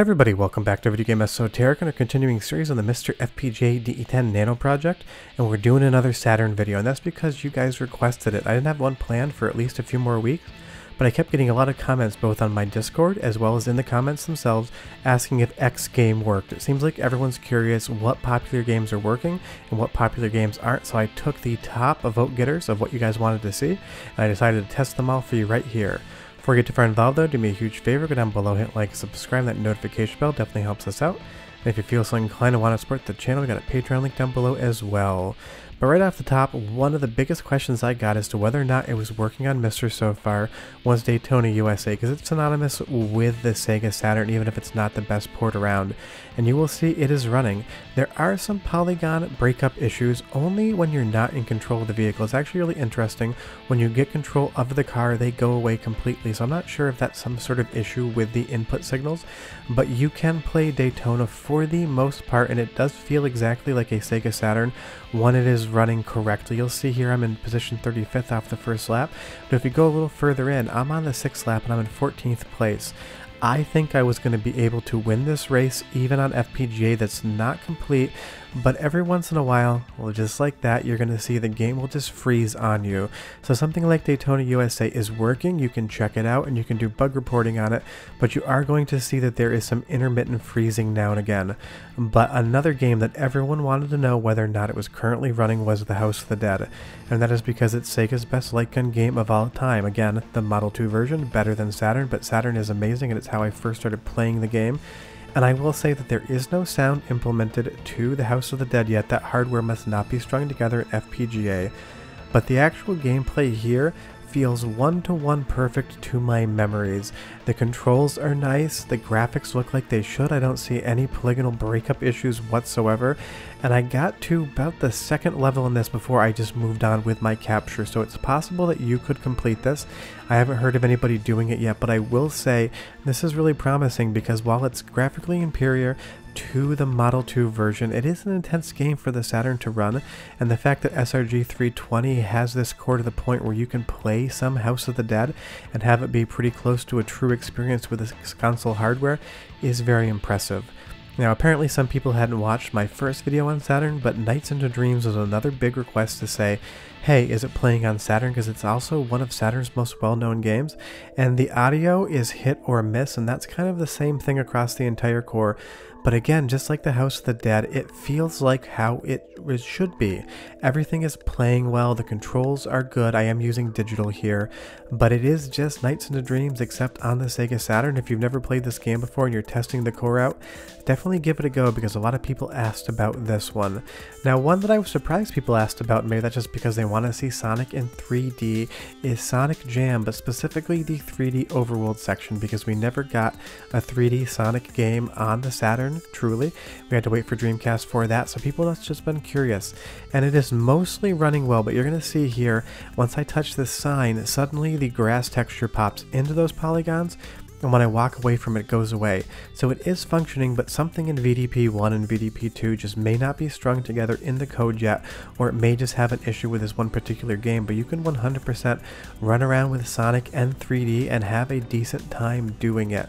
Everybody, welcome back to Video Game Esoterica and our continuing series on the MiSTer FPGA DE10 Nano project, and we're doing another Saturn video, and that's because you guys requested it. I didn't have one planned for at least a few more weeks, but I kept getting a lot of comments both on my Discord as well as in the comments themselves asking if X game worked. It seems like everyone's curious what popular games are working and what popular games aren't, so I took the top vote getters of what you guys wanted to see, and I decided to test them all for you right here. Before you get too far involved though, do me a huge favor, go down below, hit like, subscribe, that notification bell definitely helps us out. And if you feel so inclined and want to support the channel, we got a Patreon link down below as well. But right off the top, one of the biggest questions I got as to whether or not it was working on MiSTer so far was Daytona USA, because it's synonymous with the Sega Saturn, even if it's not the best port around. And you will see it is running. There are some polygon breakup issues only when you're not in control of the vehicle. It's actually really interesting. When you get control of the car, they go away completely. So I'm not sure if that's some sort of issue with the input signals, but you can play Daytona for the most part, and it does feel exactly like a Sega Saturn when it is running correctly. You'll see here I'm in position 35th off the first lap, but if you go a little further in, I'm on the 6th lap and I'm in 14th place. I think I was going to be able to win this race even on FPGA that's not complete, but every once in a while, well just like that, you're going to see the game will just freeze on you. So something like Daytona USA is working, you can check it out and you can do bug reporting on it, but you are going to see that there is some intermittent freezing now and again. But another game that everyone wanted to know whether or not it was currently running was The House of the Dead, and that is because it's Sega's best light gun game of all time. Again, the Model 2 version, better than Saturn, but Saturn is amazing and it's how I first started playing the game. And I will say that there is no sound implemented to the House of the Dead yet. That hardware must not be strung together in FPGA. But the actual gameplay here feels one to one perfect to my memories. The controls are nice, the graphics look like they should, I don't see any polygonal breakup issues whatsoever, and I got to about the second level in this before I just moved on with my capture, so it's possible that you could complete this. I haven't heard of anybody doing it yet, but I will say this is really promising because while it's graphically inferior, to the Model 2 version. It is an intense game for the Saturn to run, and the fact that SRG 320 has this core to the point where you can play some House of the Dead and have it be pretty close to a true experience with this console hardware is very impressive. Now apparently some people hadn't watched my first video on Saturn, but Nights into Dreams was another big request to say, hey, is it playing on Saturn? Because it's also one of Saturn's most well-known games, and the audio is hit or miss, and that's kind of the same thing across the entire core. But again, just like the House of the Dead, it feels like how it should be. Everything is playing well, the controls are good, I am using digital here, but it is just Nights into Dreams except on the Sega Saturn. If you've never played this game before and you're testing the core out, definitely give it a go because a lot of people asked about this one. Now one that I was surprised people asked about, maybe that's just because they want to see Sonic in 3D, is Sonic Jam, but specifically the 3D Overworld section because we never got a 3D Sonic game on the Saturn truly. We had to wait for Dreamcast for that, so people have just been curious. And it is mostly running well, but you're going to see here, once I touch this sign, suddenly the grass texture pops into those polygons, and when I walk away from it, it goes away. So it is functioning, but something in VDP1 and VDP2 just may not be strung together in the code yet, or it may just have an issue with this one particular game, but you can 100% run around with Sonic and 3D and have a decent time doing it.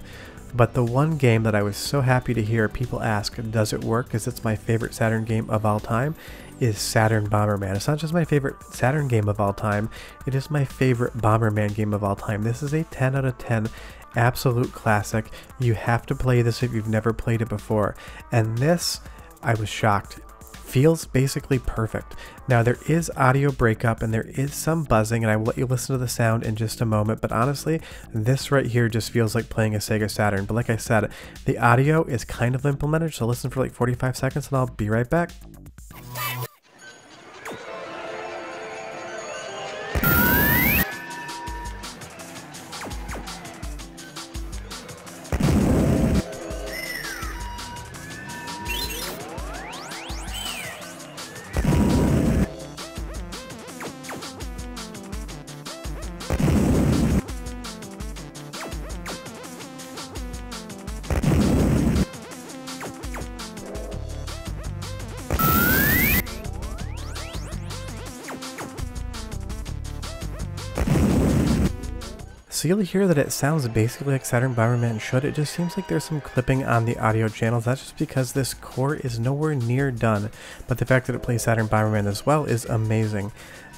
But the one game that I was so happy to hear people ask, does it work, because it's my favorite Saturn game of all time, is Saturn Bomberman. It's not just my favorite Saturn game of all time, it is my favorite Bomberman game of all time. This is a 10 out of 10 absolute classic. You have to play this if you've never played it before. And this, I was shocked feels basically perfect. Now there is audio breakup and there is some buzzing and I will let you listen to the sound in just a moment, but honestly, this right here just feels like playing a Sega Saturn. But like I said, the audio is kind of implemented, so listen for like 45 seconds and I'll be right back. So you'll hear that it sounds basically like Saturn Bomberman should, it just seems like there's some clipping on the audio channels, that's just because this core is nowhere near done, but the fact that it plays Saturn Bomberman as well is amazing.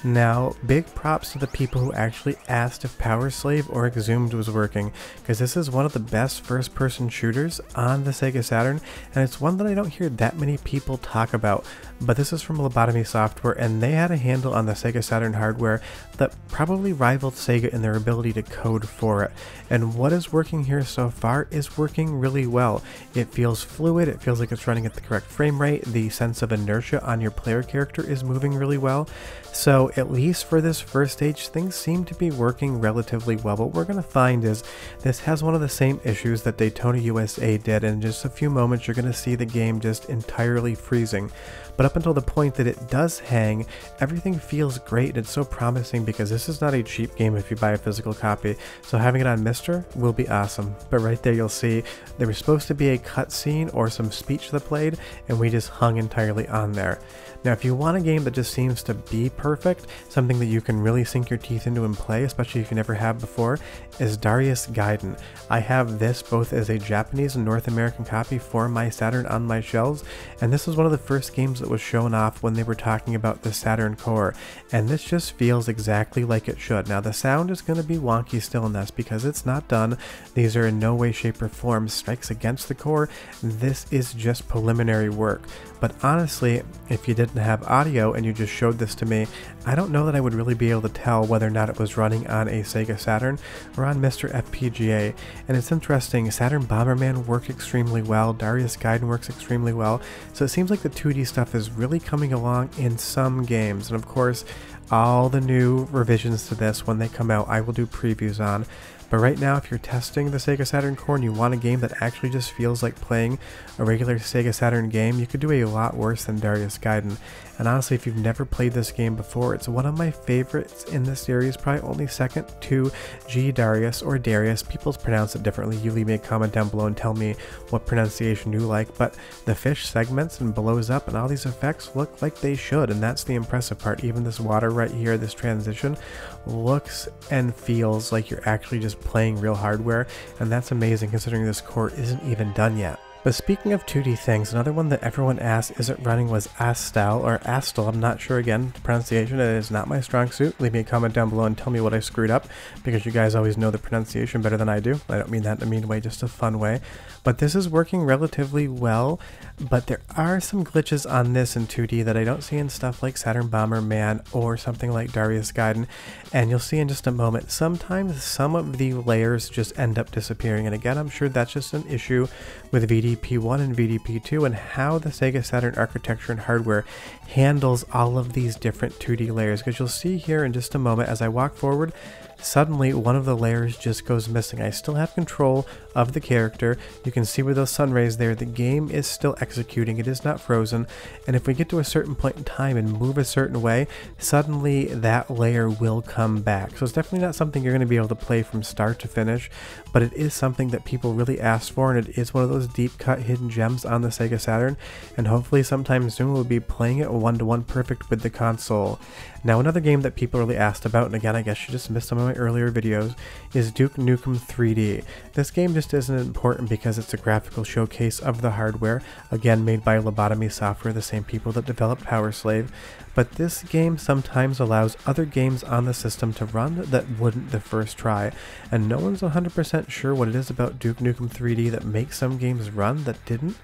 Now, big props to the people who actually asked if PowerSlave or Exhumed was working, because this is one of the best first person shooters on the Sega Saturn, and it's one that I don't hear that many people talk about. But this is from Lobotomy Software, and they had a handle on the Sega Saturn hardware that probably rivaled Sega in their ability to code for it. And what is working here so far is working really well. It feels fluid, it feels like it's running at the correct frame rate, the sense of inertia on your player character is moving really well. So at least for this first stage, things seem to be working relatively well. What we're going to find is this has one of the same issues that Daytona USA did. In just a few moments, you're going to see the game just entirely freezing. But up until the point that it does hang, everything feels great and it's so promising because this is not a cheap game if you buy a physical copy. So having it on MiSTer will be awesome. But right there you'll see there was supposed to be a cutscene or some speech that played and we just hung entirely on there. Now, if you want a game that just seems to be perfect, something that you can really sink your teeth into and play, especially if you never have before, is Darius Gaiden. I have this both as a Japanese and North American copy for my Saturn on my shelves, and this was one of the first games that was shown off when they were talking about the Saturn core, and this just feels exactly like it should. Now, the sound is going to be wonky still in this because it's not done. These are in no way, shape, or form strikes against the core. This is just preliminary work. But honestly, if you didn't have audio and you just showed this to me, I don't know that I would really be able to tell whether or not it was running on a Sega Saturn or on MiSTer FPGA. And it's interesting, Saturn Bomberman worked extremely well, Darius Gaiden works extremely well, so it seems like the 2D stuff is really coming along in some games. And of course, all the new revisions to this, when they come out, I will do previews on. But right now, if you're testing the Sega Saturn core and you want a game that actually just feels like playing a regular Sega Saturn game, you could do a lot worse than Darius Gaiden. And honestly, if you've never played this game before, it's one of my favorites in the series, probably only second to G Darius or Darius. People pronounce it differently. You leave me a comment down below and tell me what pronunciation you like. But the fish segments and blows up and all these effects look like they should, and that's the impressive part. Even this water right here, this transition, looks and feels like you're actually just playing real hardware, and that's amazing considering this core isn't even done yet. But speaking of 2D things, another one that everyone asked isn't running was Astal or Astal. I'm not sure again the pronunciation. It is not my strong suit. Leave me a comment down below and tell me what I screwed up because you guys always know the pronunciation better than I do. I don't mean that in a mean way, just a fun way. But this is working relatively well. But there are some glitches on this in 2D that I don't see in stuff like Saturn Bomberman or something like Darius Gaiden. And you'll see in just a moment, sometimes some of the layers just end up disappearing. And again, I'm sure that's just an issue with VDP1 and VDP2 and how the Sega Saturn architecture and hardware handles all of these different 2D layers. Because you'll see here in just a moment as I walk forward, Suddenly, one of the layers just goes missing. I still have control of the character. You can see with those sun rays there, the game is still executing. It is not frozen. And if we get to a certain point in time and move a certain way, suddenly that layer will come back. So it's definitely not something you're going to be able to play from start to finish, but it is something that people really asked for, and it is one of those deep cut hidden gems on the Sega Saturn. And hopefully sometime soon we'll be playing it one-to-one -one perfect with the console. Now another game that people really asked about, and again I guess you just missed some of my earlier videos, is Duke Nukem 3D. This game just isn't important because it's a graphical showcase of the hardware, again made by Lobotomy Software, the same people that developed PowerSlave, but this game sometimes allows other games on the system to run that wouldn't the first try, and no one's 100% sure what it is about Duke Nukem 3D that makes some games run that didn't,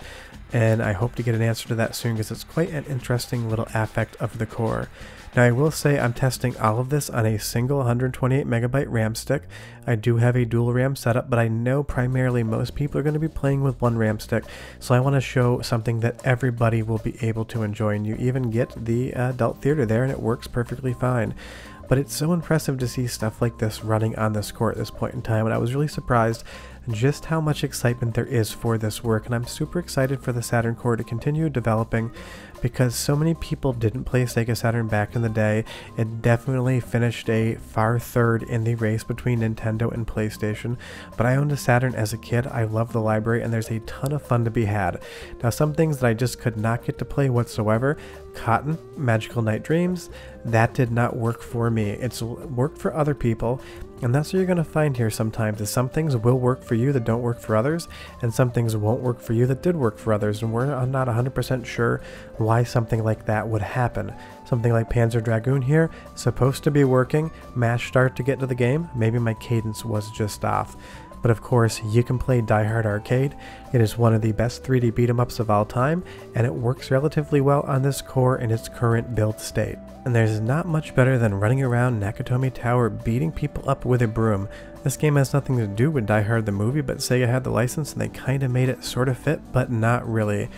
and I hope to get an answer to that soon because it's quite an interesting little affect of the core. Now I will say I'm testing all of this on a single 128 megabyte RAM stick. I do have a dual RAM setup, but I know primarily most people are going to be playing with one RAM stick, so I want to show something that everybody will be able to enjoy, and you even get the uh, adult theater there, and it works perfectly fine but it's so impressive to see stuff like this running on this core at this point in time and I was really surprised just how much excitement there is for this work and I'm super excited for the Saturn core to continue developing because so many people didn't play Sega Saturn back in the day. It definitely finished a far third in the race between Nintendo and PlayStation, but I owned a Saturn as a kid. I love the library and there's a ton of fun to be had. Now some things that I just could not get to play whatsoever, Cotton, Magical Night Dreams, that did not work for me. It's worked for other people, And that's what you're going to find here sometimes is some things will work for you that don't work for others, and some things won't work for you that did work for others, and we're not 100% sure why something like that would happen. Something like Panzer Dragoon here, supposed to be working, mash start to get to the game, maybe my cadence was just off. But of course, you can play Die Hard Arcade. It is one of the best 3D beat 'em ups of all time, and it works relatively well on this core in its current build state. And there's not much better than running around Nakatomi Tower beating people up with a broom. This game has nothing to do with Die Hard the movie, but Sega had the license and they kinda made it sorta fit, but not really.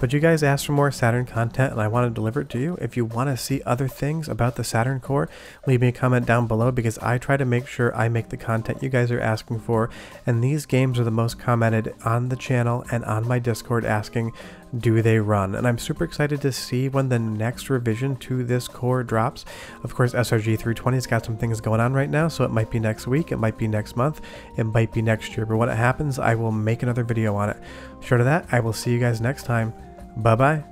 But you guys asked for more Saturn content and I want to deliver it to you. If you want to see other things about the Saturn core, leave me a comment down below because I try to make sure I make the content you guys are asking for. And these games are the most commented on the channel and on my Discord asking, do they run? And I'm super excited to see when the next revision to this core drops. Of course, SRG 320's got some things going on right now, so it might be next week, it might be next month, it might be next year. But when it happens, I will make another video on it. Short of that, I will see you guys next time. Bye bye.